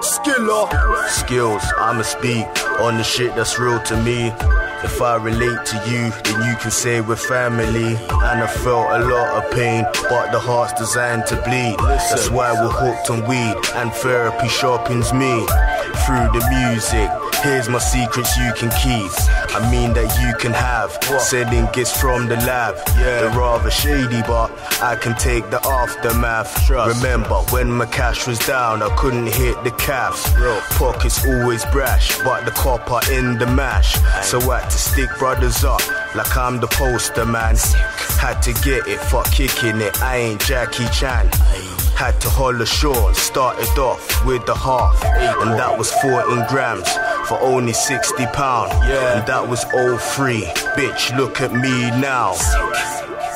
Skiller. Skillz, I'ma speak on the shit that's real to me. If I relate to you, then you can say we're family. And I felt a lot of pain, but the heart's designed to bleed. That's why we're hooked on weed, and therapy sharpens me through the music. Here's my secrets you can keep. I mean that you can have. Selling gifts from the lab. They're rather shady, but I can take the aftermath. Remember when my cash was down, I couldn't hit the calf. Pockets always brash, but the copper in the mash. So I had to stick brothers up like I'm the poster man. Had to get it, fuck kicking it. I ain't Jackie Chan. Had to holler short, started off with the half, and that was 14 grams for only 60 pound. Yeah, and that was all free. Bitch, look at me now.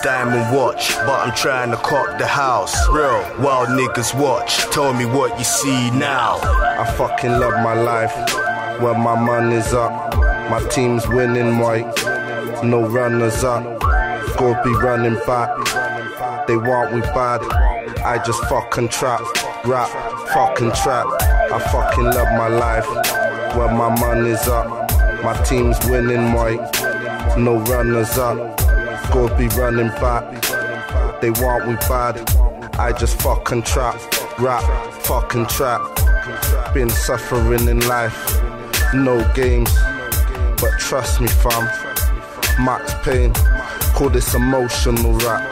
Diamond watch, but I'm trying to cop the house. Real wild niggas watch. Tell me what you see now. I fucking love my life. When my money's up, my team's winning white. No runners up. Go be running back. They want me bad. I just fucking trap, rap, fucking trap. I fucking love my life. When my money's up, my team's winning white. No runners up. Go be running back. They want me bad. I just fucking trap, rap, fucking trap. Been suffering in life, no games, but trust me, fam. Max Pain, call this emotional rap.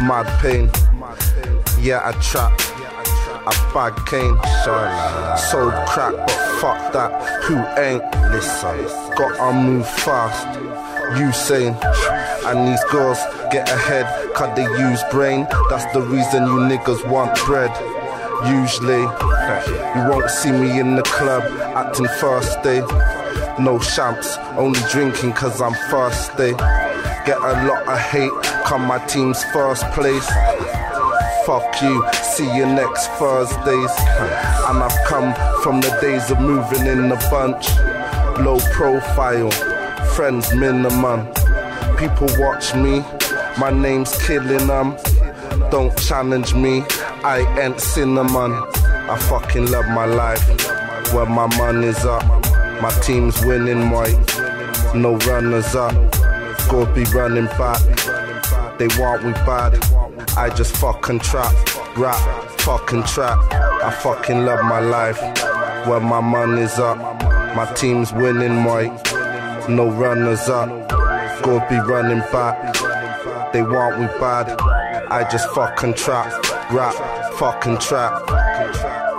Mad pain, yeah, I trap. I bag cane, sold crack, but fuck that. Who ain't? Listen, gotta move fast. You saying, and these girls get ahead, cause they use brain. That's the reason you niggas want bread. Usually, you won't see me in the club acting first day. No champs, only drinking cause I'm thirsty. Get a lot of hate, come my team's first place. Fuck you, see you next Thursdays. And I've come from the days of moving in a bunch. Low profile, friends minimum. People watch me, my name's killing them. Don't challenge me, I ain't cinnamon. I fucking love my life. When my money's up, my team's winning white. No runners up, go be running back. They want me bad. I just fucking trap, rap, fucking trap. I fucking love my life. When my money's up, my team's winning white. No runners up, go be running back. They want me bad. I just fucking trap, rap, fucking trap.